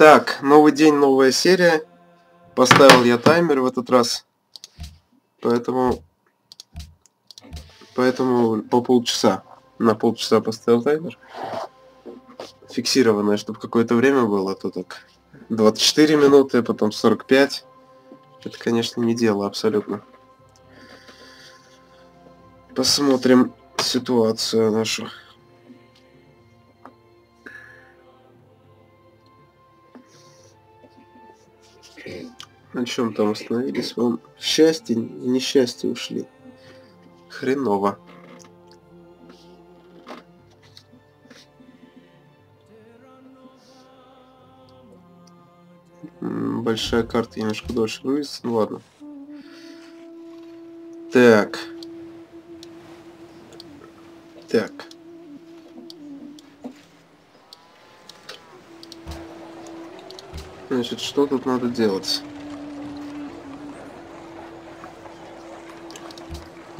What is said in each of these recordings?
Так, новый день, новая серия. Поставил я таймер в этот раз. Поэтому... Поэтому по полчаса. На полчаса поставил таймер. Фиксированное, чтобы какое-то время было, а то так 24 минуты, потом 45. Это, конечно, не дело абсолютно. Посмотрим ситуацию нашу. На чем там остановились? Вам счастье и несчастье ушли. Хреново. Большая карта немножко дольше грузится. Ну ладно. Так. Так. Значит, что тут надо делать?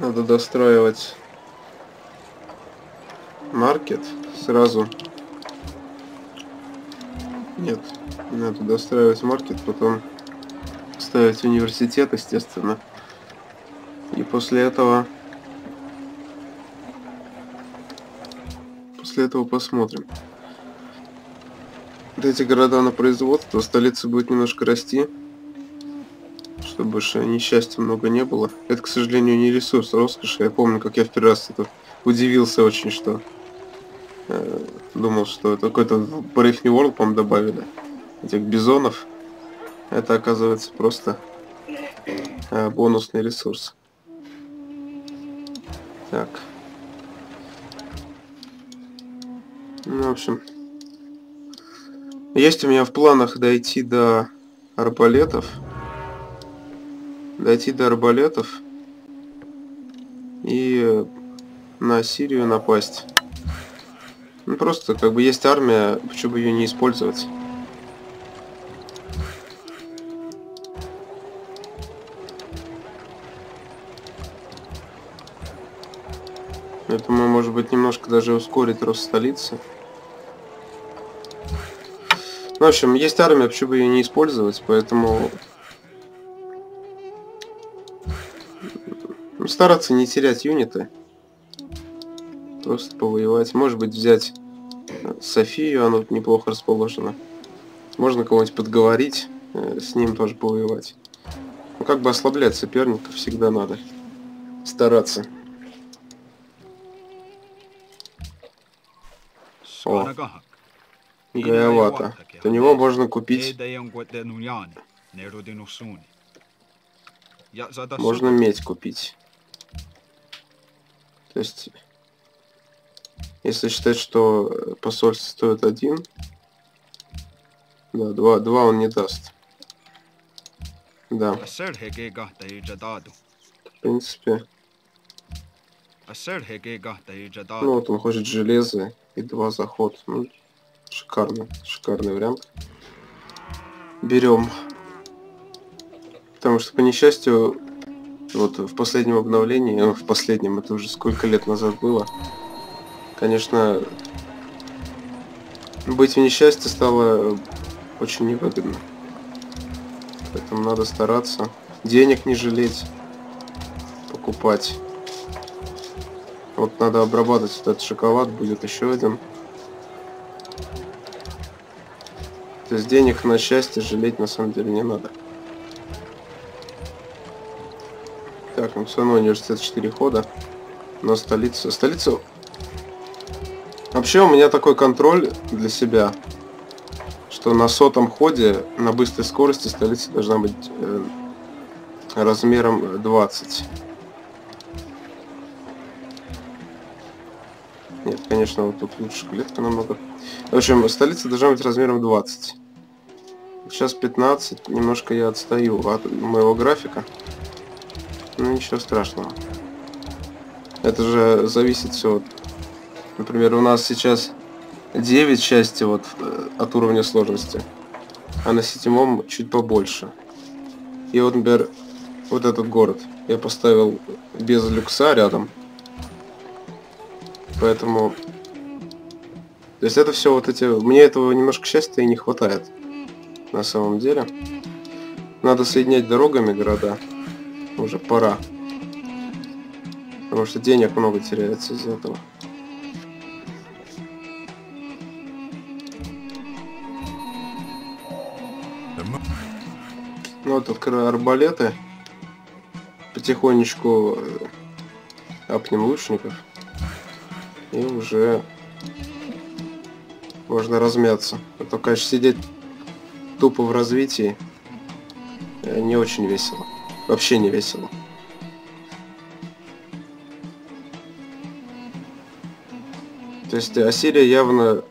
Надо достраивать маркет сразу. Нет, надо достраивать маркет, потом ставить университет, естественно. И после этого... После этого посмотрим. Вот эти города на производство, столица будет немножко расти чтобы несчастья много не было. Это, к сожалению, не ресурс, роскошь. Я помню, как я в первый раз это удивился очень, что э, думал, что это какой-то Brave New World, по добавили. Этих бизонов. Это, оказывается, просто э, бонусный ресурс. Так. Ну, в общем. Есть у меня в планах дойти до арбалетов дойти до арбалетов и на Сирию напасть. Ну просто как бы есть армия, почему бы ее не использовать? Это мы, может быть, немножко даже ускорить рост столицы. Ну, в общем, есть армия, почему бы ее не использовать, поэтому стараться не терять юниты. Просто повоевать. Может быть взять э, Софию, она тут неплохо расположена. Можно кого-нибудь подговорить, э, с ним тоже повоевать. Ну как бы ослаблять соперника всегда надо. Стараться. О. Гаявата. У него можно купить... Можно медь купить. То есть, если считать, что посольство стоит один, да, два, два он не даст. Да. В принципе. Ну вот он хочет железо и два заход. Ну, шикарно, шикарный вариант. Берем. Потому что, по несчастью, вот в последнем обновлении, ну, в последнем, это уже сколько лет назад было, конечно, быть в несчастье стало очень невыгодно. Поэтому надо стараться. Денег не жалеть. Покупать. Вот надо обрабатывать вот этот шоколад, будет еще один. То есть денег на счастье жалеть на самом деле не надо. Так, равно университет 4 хода. Но столица... Столица... Вообще у меня такой контроль для себя, что на сотом ходе на быстрой скорости столица должна быть э, размером 20. Нет, конечно, вот тут лучше клетка намного. В общем, столица должна быть размером 20. Сейчас 15, немножко я отстаю от моего графика. Ну ничего страшного. Это же зависит все от... Например, у нас сейчас 9 части вот э, от уровня сложности, а на седьмом чуть побольше. И вот, например, вот этот город я поставил без люкса рядом. Поэтому... То есть это все вот эти... Мне этого немножко счастья и не хватает. на самом деле. Надо соединять дорогами города. Уже пора. Потому что денег много теряется из-за этого. Ну вот открою арбалеты. Потихонечку э, апнем лучников. И уже можно размяться. А то, конечно, сидеть тупо в развитии э, не очень весело. Вообще не весело. То есть Ассирия явно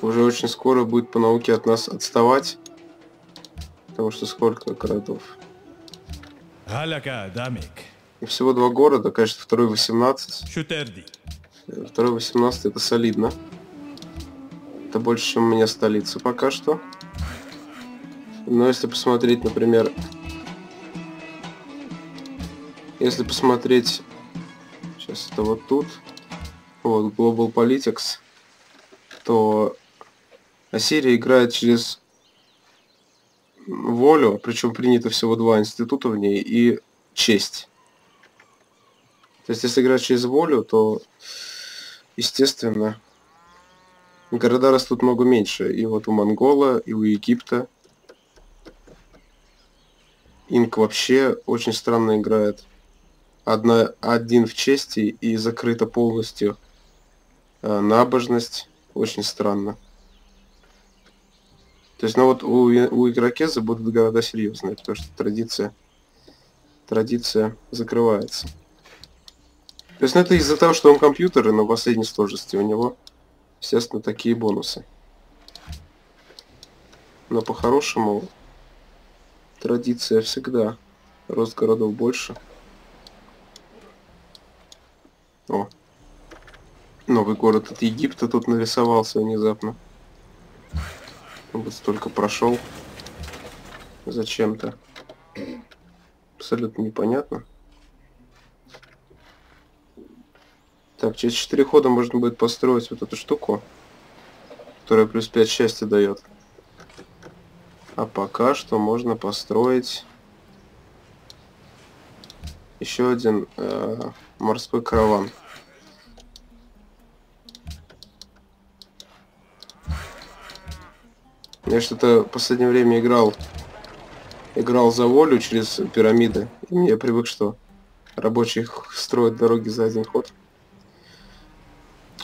уже очень скоро будет по науке от нас отставать. Потому что сколько городов? И всего два города, конечно, второй 18. Второй 18 это солидно. Это больше, чем у меня столица пока что. Но если посмотреть, например, если посмотреть, сейчас это вот тут, вот Global Politics, то Ассирия играет через волю, причем принято всего два института в ней, и честь. То есть если играть через волю, то, естественно, города растут много меньше. И вот у Монгола, и у Египта. Инк вообще очень странно играет. Одна, один в чести и закрыта полностью э, набожность. Очень странно. То есть, ну вот у, у игрокеза будут города серьезные, потому что традиция, традиция закрывается. То есть, ну это из-за того, что он компьютер, и на последней сложности у него, естественно, такие бонусы. Но по-хорошему, традиция всегда. Рост городов больше. О. Новый город от Египта тут нарисовался внезапно. Вот столько прошел. Зачем-то. Абсолютно непонятно. Так, через 4 хода можно будет построить вот эту штуку, которая плюс 5 счастья дает. А пока что можно построить еще один э, морской караван. Я что-то в последнее время играл играл за волю через пирамиды. И я привык, что рабочие строят дороги за один ход.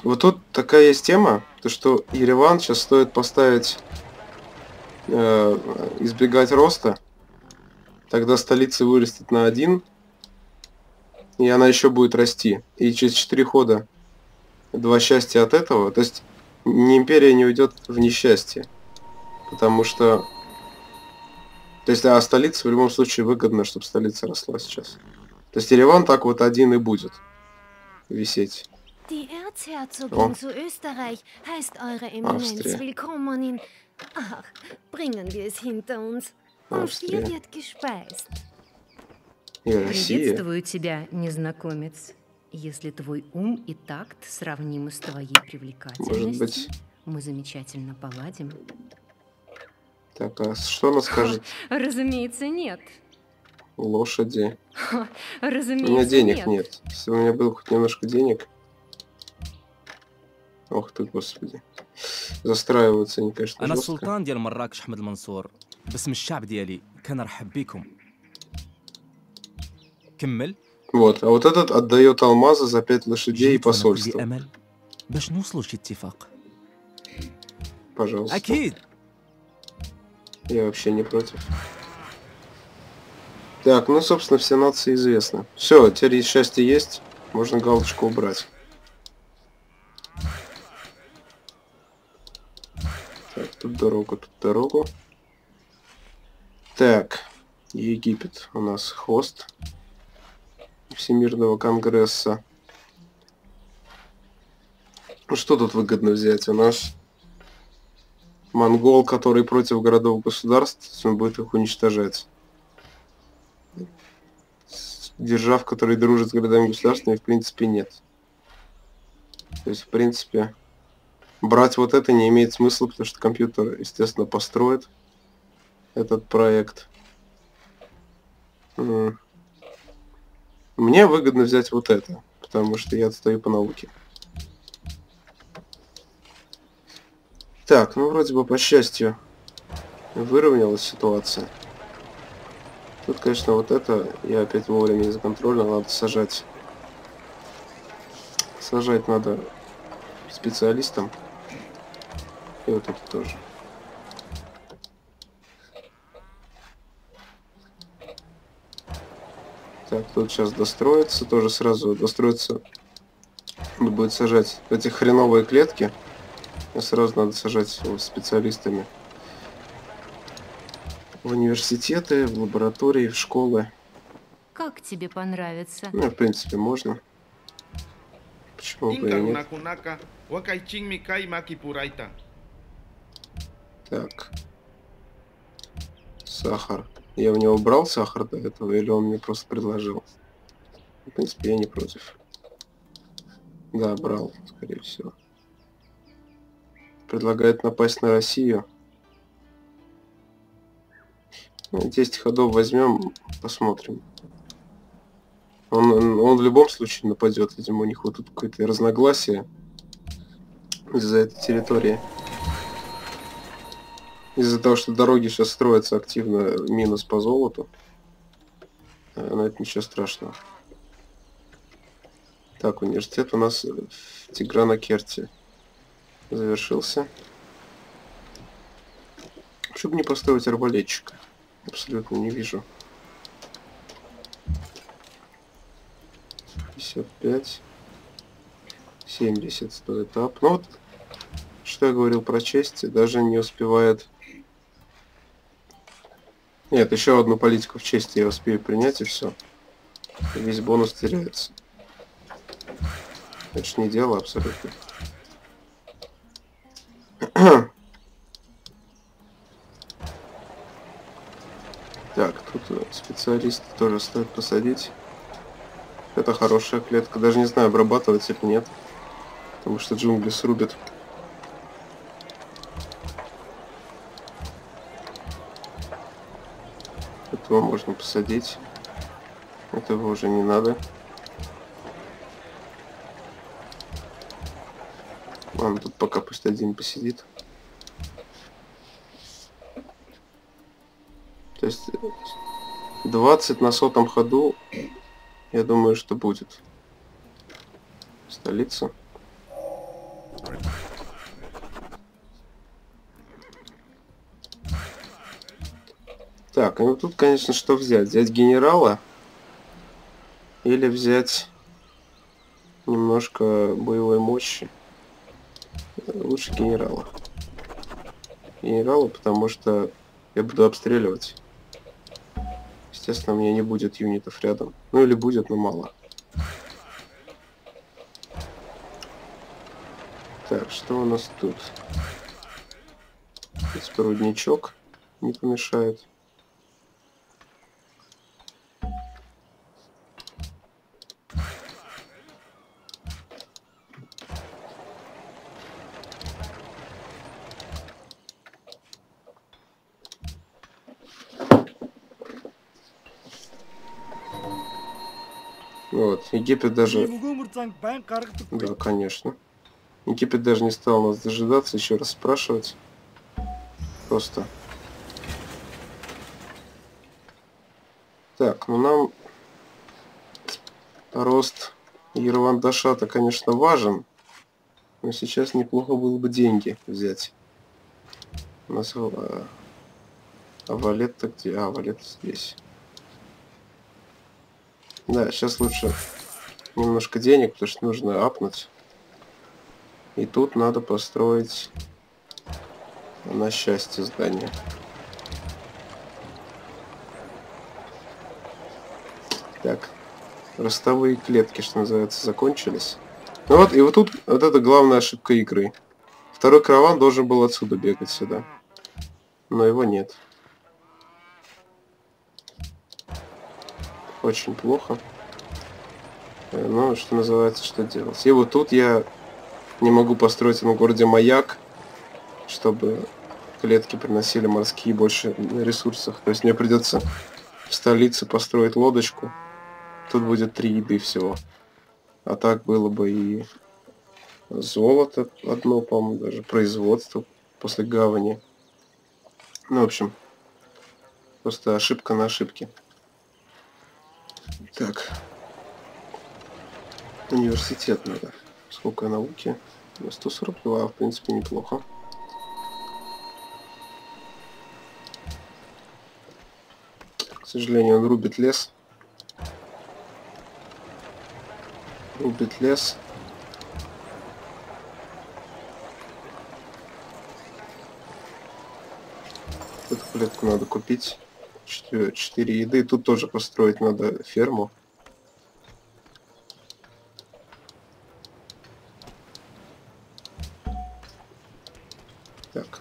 Вот тут такая есть тема, то что Ереван сейчас стоит поставить э, избегать роста, тогда столица вырастет на один, и она еще будет расти. И через 4 хода два счастья от этого, то есть ни империя не уйдет в несчастье. Потому что... То есть, а столица в любом случае выгодно, чтобы столица росла сейчас. То есть Ереван так вот один и будет висеть. Die Erzherzogin zu Österreich heißt Eure Eminenz Austria. willkommen in... Ach, bringen wir es hinter uns. Hier wird gespeist. Приветствую тебя, незнакомец. Если твой ум и такт сравнимы с твоей привлекательностью, мы замечательно поладим. Так, а что она скажет? Разумеется, нет. Лошади. Разумеется, У меня денег нет. нет. Если у меня было хоть немножко денег... Ох ты, господи. Застраиваются они, конечно, انا жестко. السلطان ديال مراكش احمد المنصور باسم الشعب ديالي كنرحب بكم كمل Вот, а вот этот отдает алмазы за пять лошадей и جيت وأنا كلي посольство. امل باش نوصلوا لشي اتفاق Пожалуйста. اكيد Я вообще не против. Так, ну, собственно, все нации известны. Все, теперь счастье есть. Можно галочку убрать. Так, тут дорогу, тут дорогу. Так, Египет у нас хост Всемирного конгресса. Ну что тут выгодно взять? У нас монгол, который против городов государств, он будет их уничтожать. Держав, которые дружат с городами государствами, в принципе, нет. То есть, в принципе, брать вот это не имеет смысла, потому что компьютер, естественно, построит этот проект. Мне выгодно взять вот это, потому что я отстаю по науке. Так, ну вроде бы по счастью выровнялась ситуация. Тут, конечно, вот это я опять вовремя из контроля надо сажать. Сажать надо специалистам. И вот это тоже. Так, тут сейчас достроится, тоже сразу достроится. Будет сажать эти хреновые клетки. И сразу надо сажать специалистами. В университеты, в лаборатории, в школы. Как тебе понравится? Ну, в принципе, можно. Почему бы и нет? Так. Сахар. Я в него брал сахар до этого, или он мне просто предложил? В принципе, я не против. Да, брал, скорее всего. Предлагает напасть на Россию. 10 ходов возьмем, посмотрим. Он, он, он в любом случае нападет. Видимо, у них вот тут какое-то разногласие из-за этой территории. Из-за того, что дороги сейчас строятся активно, минус по золоту. Э, но это ничего страшного. Так, университет у нас в Тиграна-Керте завершился. Чтобы не поставить арбалетчика. Абсолютно не вижу. 55. 70 стоит ап. Ну вот, что я говорил про честь, даже не успевает нет, еще одну политику в чести я успею принять и все. Весь бонус теряется. Это не дело абсолютно. Так, тут специалист тоже стоит посадить. Это хорошая клетка. Даже не знаю, обрабатывать или нет. Потому что джунгли срубят. Этого можно посадить. Этого уже не надо. Ладно, тут пока пусть один посидит. То есть 20 на сотом ходу, я думаю, что будет. Столица. Так, ну тут, конечно, что взять? Взять генерала или взять немножко боевой мощи? Лучше генерала. Генерала, потому что я буду обстреливать. Естественно, у меня не будет юнитов рядом. Ну или будет, но мало. Так, что у нас тут? Спорудничок не помешает. Египет даже... Да, конечно. Египет даже не стал нас дожидаться, еще раз спрашивать. Просто. Так, ну нам рост Ервандашата, конечно, важен. Но сейчас неплохо было бы деньги взять. У нас а, а валет-то где? А, валет здесь. Да, сейчас лучше немножко денег, потому что нужно апнуть. И тут надо построить на счастье здание. Так, ростовые клетки, что называется, закончились. Ну вот, и вот тут вот это главная ошибка игры. Второй караван должен был отсюда бегать сюда. Но его нет. Очень плохо. Э, ну, что называется, что делать. И вот тут я не могу построить на городе маяк, чтобы клетки приносили морские больше ресурсов. То есть мне придется в столице построить лодочку. Тут будет три еды всего. А так было бы и золото одно, по-моему, даже производство после гавани. Ну, в общем, просто ошибка на ошибке. Так. Университет надо. Сколько науки? 142, в принципе, неплохо. К сожалению, он рубит лес. Рубит лес. Эту клетку надо купить. 4, 4 еды. Тут тоже построить надо ферму. Так.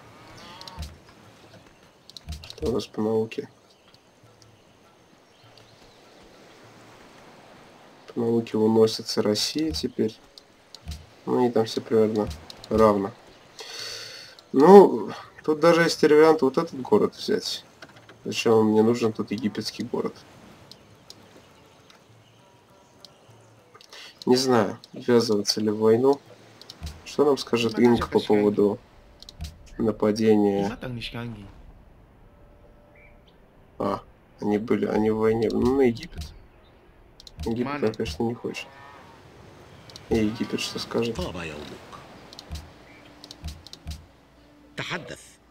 Что у нас по науке? По науке выносится Россия теперь. Ну и там все примерно равно. Ну, тут даже есть вариант вот этот город взять. Зачем мне нужен тут египетский город? Не знаю, ввязываться ли в войну. Что нам скажет Инк по поводу нападение. А, они были, они в войне. Ну, на Египет. Египет, он, конечно, не хочет. И Египет что скажет?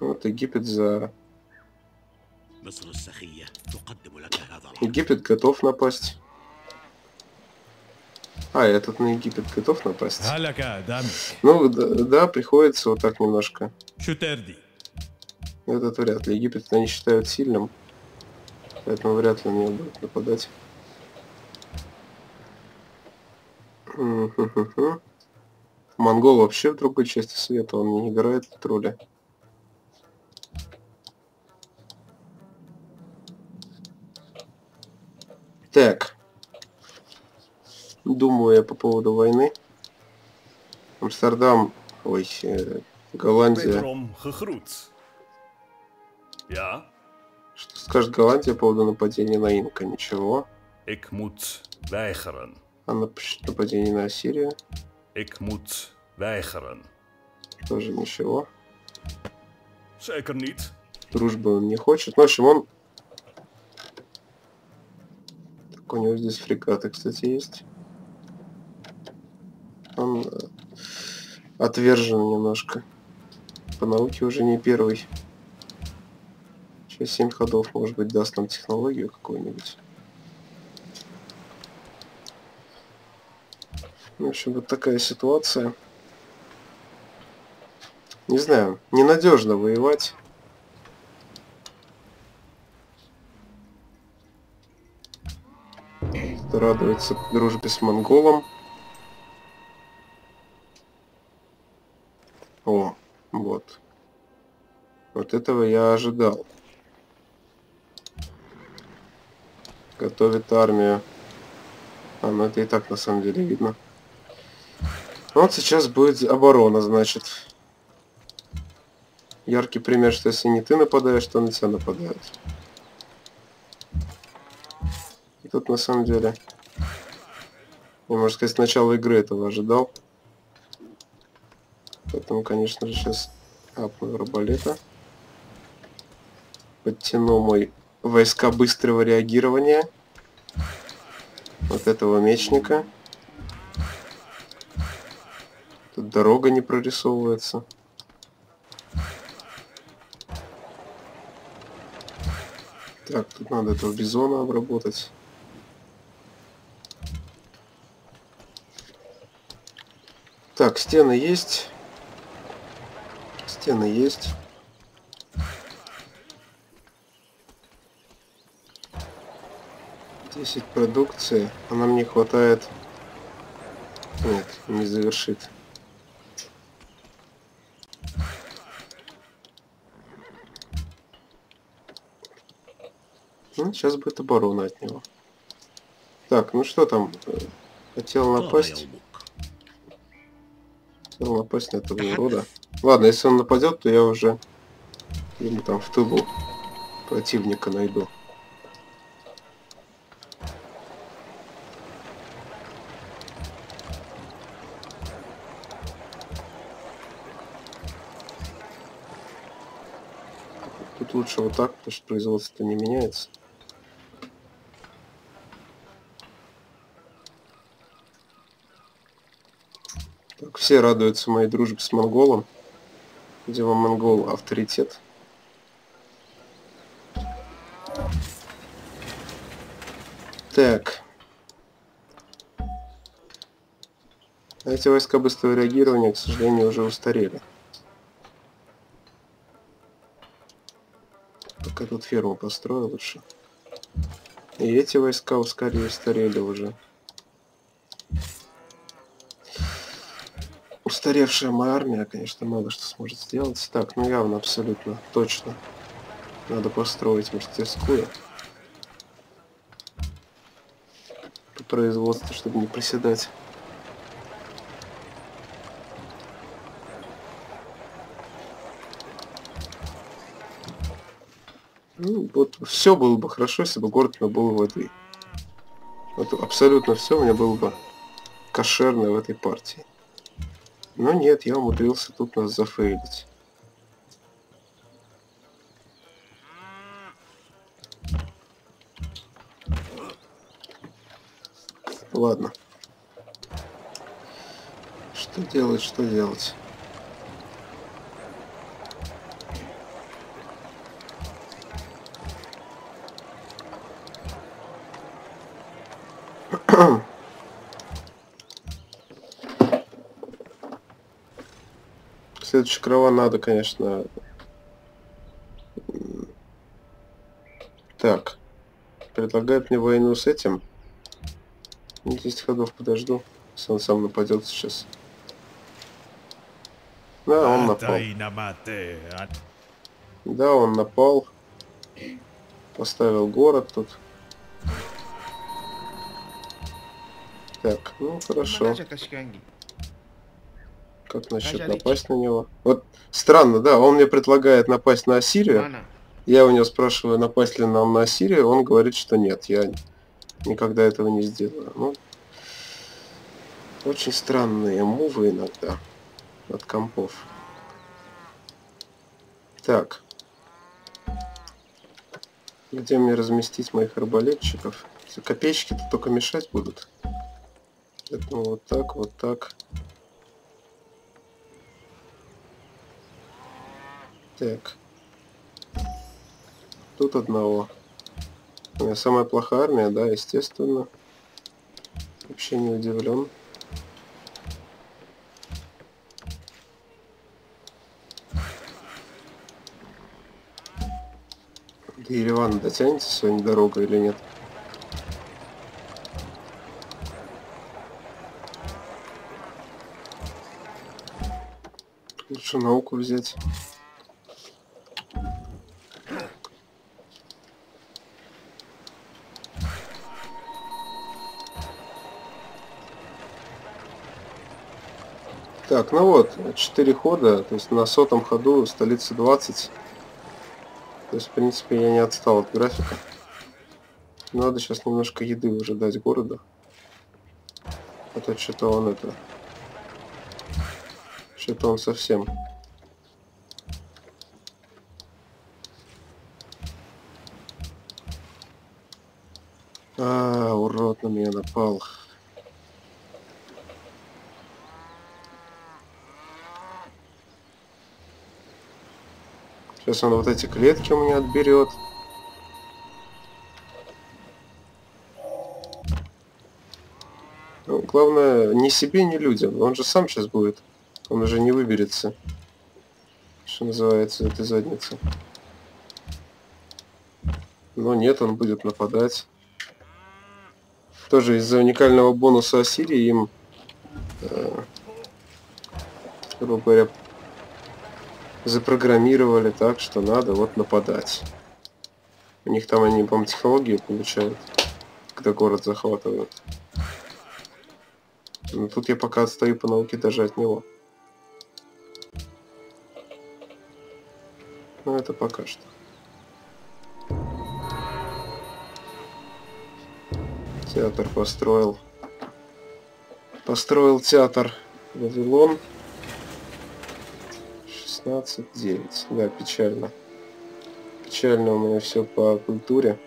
Вот Египет за... Египет готов напасть. А, этот на Египет готов напасть? Ну, да, да, приходится вот так немножко. Этот вряд ли. Египет они считают сильным. Поэтому вряд ли они будут нападать. Монгол вообще в другой части света, он не играет роли. Так думаю я по поводу войны. Амстердам, ой, э, Голландия. Ja? Что скажет Голландия по поводу нападения на Инка? Ничего. Ik moet weigeren. А напишет нападение на? Ik moet weigeren. Тоже ничего. Дружбы он не хочет. Ну, в общем, он... Так, у него здесь фрегаты, кстати, есть. Он э, отвержен немножко. По науке уже не первый. Сейчас 7 ходов, может быть, даст нам технологию какую-нибудь. В общем, вот такая ситуация. Не знаю, ненадежно воевать. Радуется дружбе с монголом. О, вот. Вот этого я ожидал. Готовит армию. А, ну это и так на самом деле видно. Вот сейчас будет оборона, значит. Яркий пример, что если не ты нападаешь, то на тебя нападают. Тут на самом деле... Я, можно сказать, с начала игры этого ожидал. Поэтому, конечно же, сейчас апну арбалета. Подтяну мой войска быстрого реагирования. Вот этого мечника. Тут дорога не прорисовывается. Так, тут надо этого бизона обработать. Так, стены есть. Стены есть. Десять продукции. А нам не хватает... Нет, не завершит. Ну, сейчас будет оборона от него. Так, ну что там? Хотел напасть. Хотел напасть на этого урода. Ладно, если он нападет, то я уже Или там в тылу противника найду. Тут лучше вот так, потому что производство не меняется. Так, все радуются моей дружбе с монголом. Где вам монгол авторитет? Так. Эти войска быстрого реагирования, к сожалению, уже устарели. Пока тут ферму построю лучше. И эти войска ускорили, устарели уже. Устаревшая моя армия, конечно, мало что сможет сделать. Так, ну явно, абсолютно, точно. Надо построить мастерскую. По производству, чтобы не проседать. Ну, вот все было бы хорошо, если бы город у меня был воды. Вот абсолютно все у меня было бы кошерное в этой партии. Но нет, я умудрился тут нас зафейлить. Ладно. Что делать, что делать? Следующий караван надо, конечно... Так. Предлагает мне войну с этим. 10 ходов подожду, если он сам нападет сейчас. Да, он напал. Да, он напал. Поставил город тут. Так, ну хорошо. Как насчет напасть на него? Вот странно, да, он мне предлагает напасть на Ассирию. Я у него спрашиваю, напасть ли нам на Ассирию, он говорит, что нет, я никогда этого не сделаю. Ну, очень странные мувы иногда от компов. Так. Где мне разместить моих арбалетчиков? Копеечки-то только мешать будут. Поэтому вот так, вот так. Так. Тут одного. У меня самая плохая армия, да, естественно. Вообще не удивлен. До Еревана дотянется сегодня дорога или нет? Лучше науку взять. Так, ну вот, 4 хода, то есть на сотом ходу столица 20. То есть, в принципе, я не отстал от графика. Надо сейчас немножко еды уже дать городу. А то что-то он это... Что-то он совсем... А, урод на меня напал. Сейчас он вот эти клетки у меня отберет. Ну, главное, ни себе, ни людям. Он же сам сейчас будет. Он уже не выберется. Что называется, этой задницы. Но нет, он будет нападать. Тоже из-за уникального бонуса Ассирии им, э, грубо говоря, запрограммировали так, что надо вот нападать. У них там они, по-моему, технологию получают, когда город захватывают. Но тут я пока отстаю по науке даже от него. Ну, это пока что. Театр построил. Построил театр Вавилон. 16-9. Да, печально. Печально у меня все по культуре.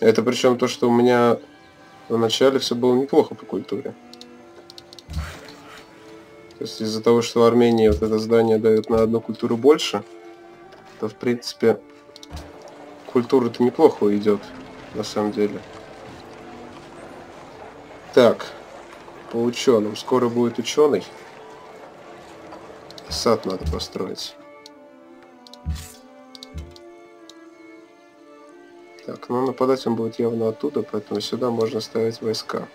Это причем то, что у меня в начале все было неплохо по культуре. То есть из-за того, что в Армении вот это здание дает на одну культуру больше, то в принципе культура-то неплохо идет, на самом деле. Так, по ученым. Скоро будет ученый. Сад надо построить. Так, ну нападать он будет явно оттуда, поэтому сюда можно ставить войска.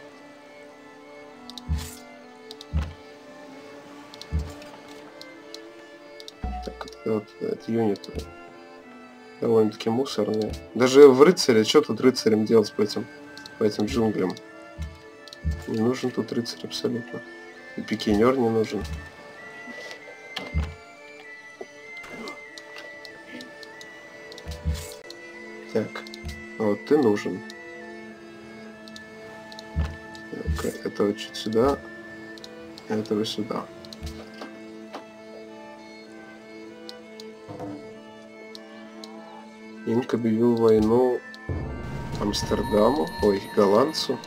Так, это вот этот юнит довольно-таки мусорные. Даже в рыцаре, что тут рыцарем делать по этим, по этим джунглям? Не нужен тут рыцарь абсолютно. И пикинер не нужен. Ты нужен. Так, этого чуть сюда, этого сюда. Инк объявил войну Амстердаму, ой, голландцу.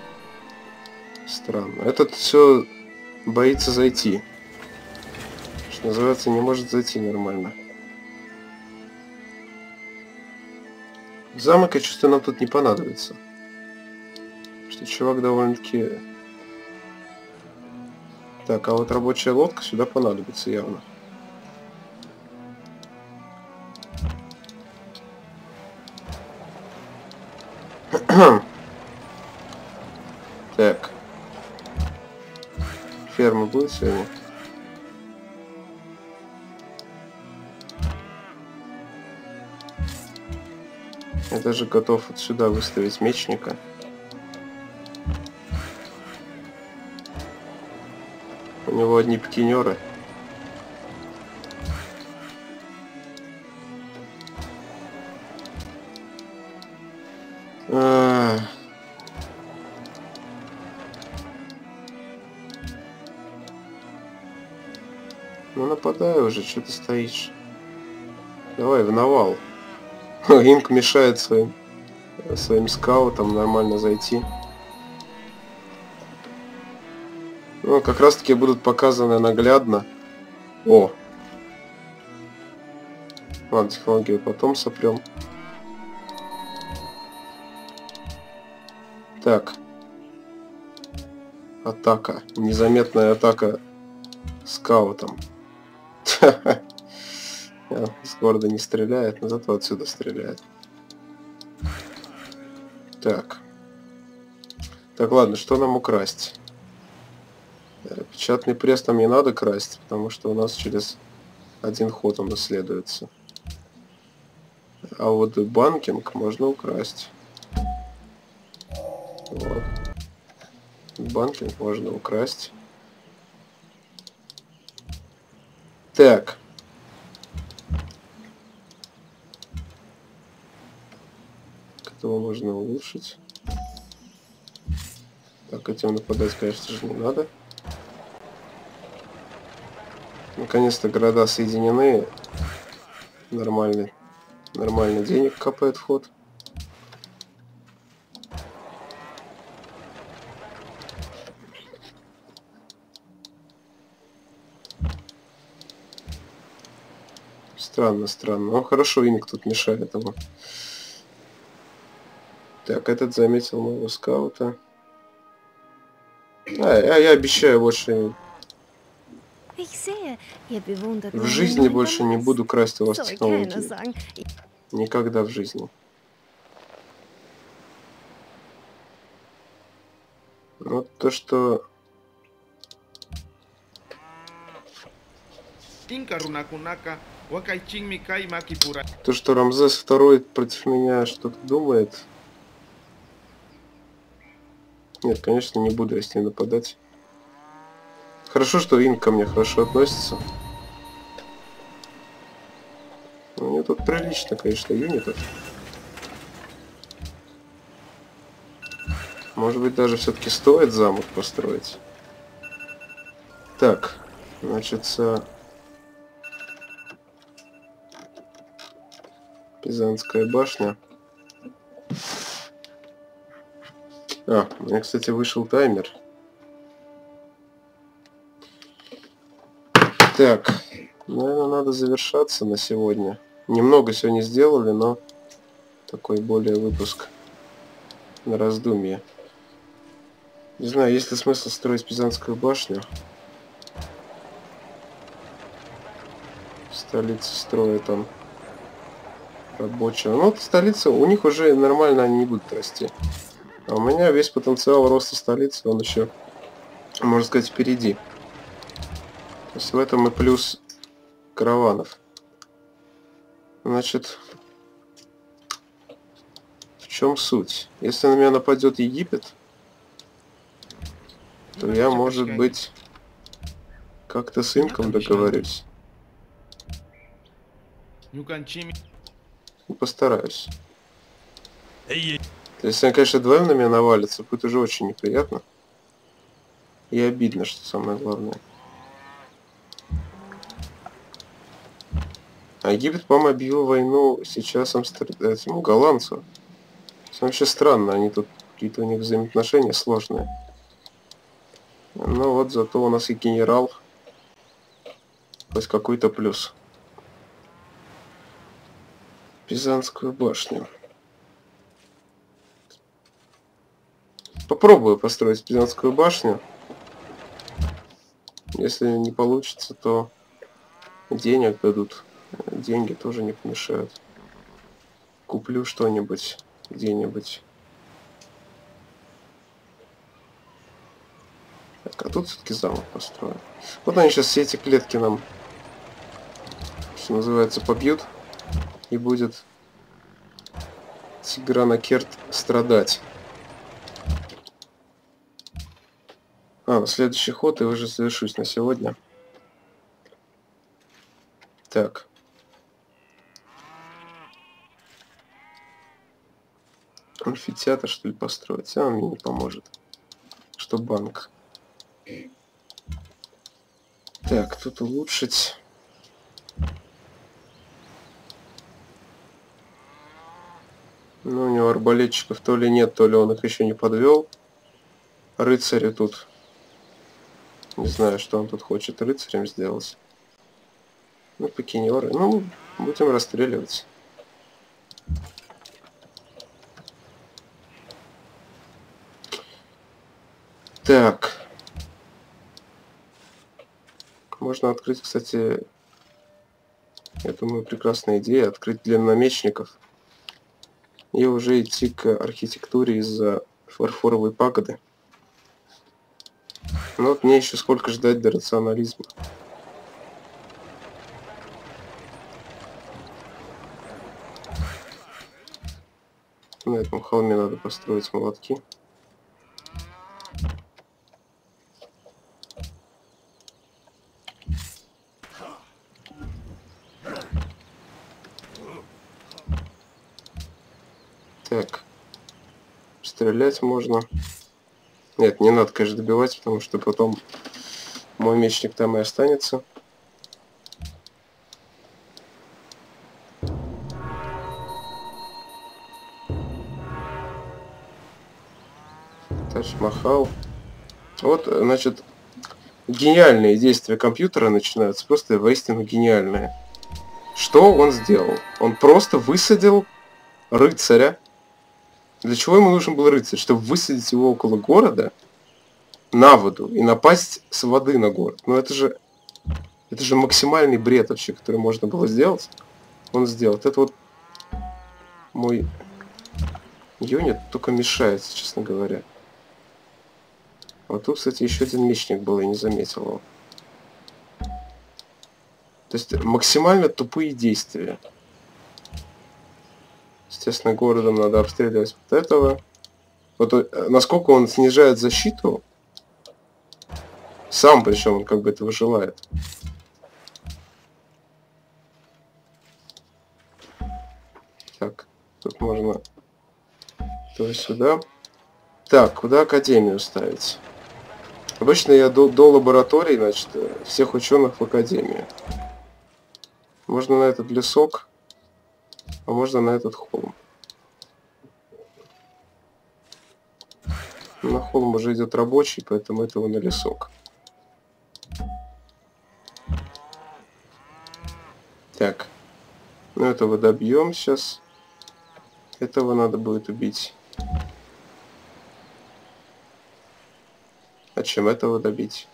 Странно. Этот все боится зайти. Что называется, не может зайти нормально. Замок, я чувствую, нам тут не понадобится. Что чувак довольно-таки... Так, а вот рабочая лодка сюда понадобится явно. Даже готов вот сюда выставить мечника. У него одни пикинеры. -а -а. Ну нападай уже, что ты стоишь? Давай в навал. Инк мешает своим, своим скаутам нормально зайти. Ну, как раз таки будут показаны наглядно. О! Ладно, технологию потом сопрем. Так. Атака. Незаметная атака скаутом. С города не стреляет, но зато отсюда стреляет. Так. Так, ладно, что нам украсть? Э, печатный пресс нам не надо красть, потому что у нас через один ход он исследуется. А вот банкинг можно украсть. Вот. Банкинг можно украсть. Так. Этого можно улучшить. Так, этим нападать, конечно же, не надо. Наконец-то города соединены. Нормальный. Нормально денег капает вход. Странно, странно. Ну хорошо, Иник тут мешает ему. Так, этот заметил моего скаута. А, я, я обещаю больше... В жизни больше не буду красть у вас технологии. Никогда в жизни. Вот то, что... То, что Рамзес второй против меня что-то думает, нет, конечно, не буду я с ней нападать. Хорошо, что Инк ко мне хорошо относится. Ну, тут прилично, конечно, юнитов. Может быть, даже все-таки стоит замок построить. Так, значит, Пизанская башня. А, у меня, кстати, вышел таймер. Так, наверное, надо завершаться на сегодня. Немного сегодня сделали, но такой более выпуск на раздумье. Не знаю, есть ли смысл строить Пизанскую башню. Столица строя там рабочего. Ну, столица, у них уже нормально они не будут расти. А у меня весь потенциал роста столицы, он еще, можно сказать, впереди. То есть в этом и плюс караванов. Значит, в чем суть? Если на меня нападет Египет, то я, может быть, как-то с инком договорюсь. Постараюсь. Если они, конечно, двоем на меня навалится, будет уже очень неприятно. И обидно, что самое главное. А Египет, по-моему, объявил войну сейчас Амстер... этому голландцу. Это вообще странно, они тут какие-то у них взаимоотношения сложные. Ну вот, зато у нас и генерал. Хоть какой-то плюс. Пизанскую башню. Попробую построить Пизанскую башню. Если не получится, то денег дадут. Деньги тоже не помешают. Куплю что-нибудь где-нибудь. Так, а тут все-таки замок построен. Вот они сейчас все эти клетки нам, что называется, побьют. И будет Тигранакерт страдать. А, следующий ход я уже завершусь на сегодня. Так. Амфитеатр, что ли, построить? А, он мне не поможет. Что банк. Так, тут улучшить. Ну, у него арбалетчиков то ли нет, то ли он их еще не подвел. Рыцари тут. Не знаю, что он тут хочет рыцарем сделать. Ну, пикинеры. Ну, будем расстреливать. Так. Можно открыть, кстати, я думаю, прекрасная идея, открыть для намечников и уже идти к архитектуре из-за фарфоровой пагоды. Но вот мне еще сколько ждать до рационализма. На этом холме надо построить молотки. Так. Стрелять можно. Нет, не надо, конечно, добивать, потому что потом мой мечник там и останется. Тадж-Махал. Вот, значит, гениальные действия компьютера начинаются, просто воистину гениальные. Что он сделал? Он просто высадил рыцаря для чего ему нужен был рыцарь? Чтобы высадить его около города на воду и напасть с воды на город. Ну это же... Это же максимальный бред вообще, который можно было сделать. Он сделал. Это вот мой юнит только мешается, честно говоря. Вот тут, кстати, еще один мечник был, я не заметил его. То есть максимально тупые действия. Естественно, городом надо обстреливать вот этого. Вот э, насколько он снижает защиту. Сам, причем, он как бы этого желает. Тут можно то сюда. Так, куда Академию ставить? Обычно я до, до лаборатории, значит, всех ученых в Академию. Можно на этот лесок, а можно на этот холм. На холм уже идет рабочий, поэтому этого на лесок. Так. Ну этого добьем сейчас. Этого надо будет убить. А чем этого добить?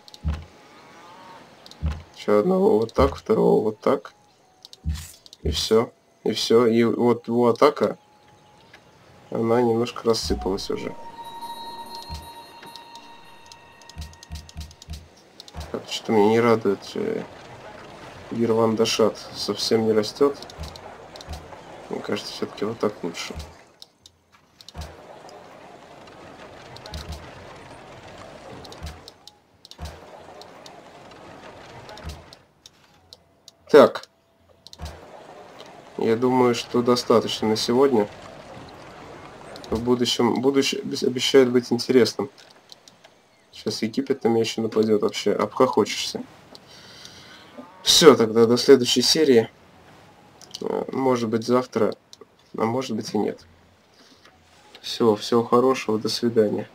Еще одного вот так, второго вот так. И все. И все. И вот его атака, она немножко рассыпалась уже. Что меня не радует. Гирвандашат совсем не растет. Мне кажется, все-таки вот так лучше. Так. Думаю, что достаточно на сегодня. В будущем, будущее обещает быть интересным. Сейчас Египет на меня еще нападет вообще. Обхохочешься. Все, тогда до следующей серии. Э, может быть завтра, а может быть и нет. Все, всего хорошего, до свидания.